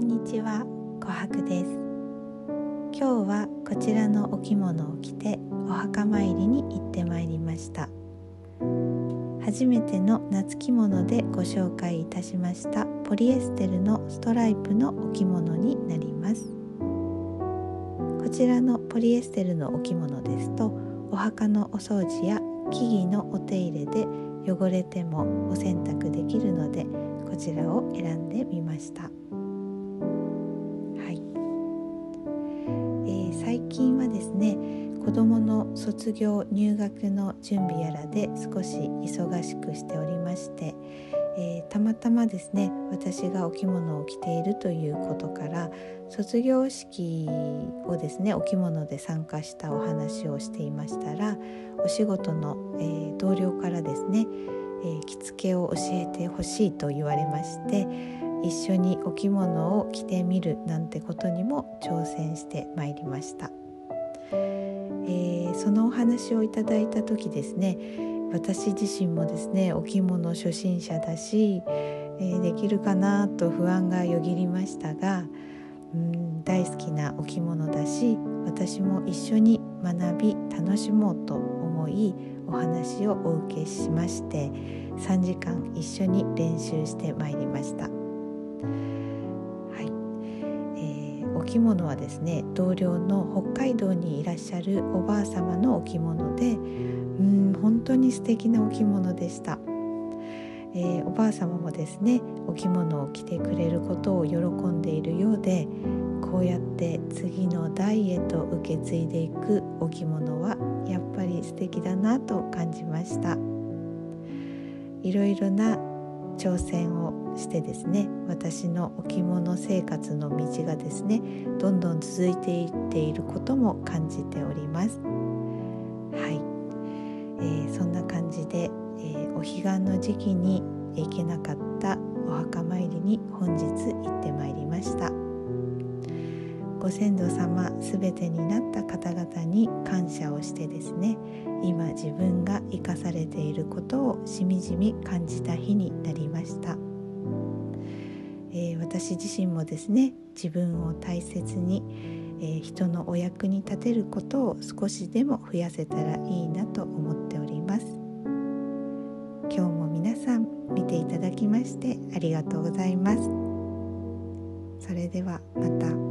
んにちは、琥珀です。今日はこちらのお着物を着てお墓参りに行ってまいりました。初めての夏着物でご紹介いたしましたポリエステルのストライプのお着物になります。こちらのポリエステルのお着物ですとお墓のお掃除や木々のお手入れで汚れてもお洗濯できるのでこちらを選んでみました。子どもの卒業入学の準備やらで少し忙しくしておりまして、えー、たまたまですね私がお着物を着ているということから卒業式をですねお着物で参加したお話をしていましたらお仕事の、えー、同僚からですね、えー、着付けを教えてほしいと言われまして一緒にお着物を着てみるなんてことにも挑戦してまいりました、えー、そのお話をいただいた時ですね私自身もですねお着物初心者だし、えー、できるかなと不安がよぎりましたがうん大好きなお着物だし私も一緒に学び楽しもうと思いお話をお受けしまして3時間一緒に練習してまいりました。お着物はですね同僚の北海道にいらっしゃるおばあ様のお着物でうん本当に素敵なお着物でした、えー、おばあ様もですねお着物を着てくれることを喜んでいるようでこうやって次の代へと受け継いでいくお着物はやっぱり素敵だなと感じました。いろいろな挑戦をしてですね私のお着物生活の道がですねどんどん続いていっていることも感じております。はい、えー、そんな感じで、えー、お彼岸の時期に行けなかったお墓参りに本日行ってまいりました。ご先祖様すべてになった方に感謝をしてですね今自分が生かされていることをしみじみ感じた日になりました、えー、私自身もですね自分を大切に、えー、人のお役に立てることを少しでも増やせたらいいなと思っております。今日も皆さん見ていただきましてありがとうございます。それではまた。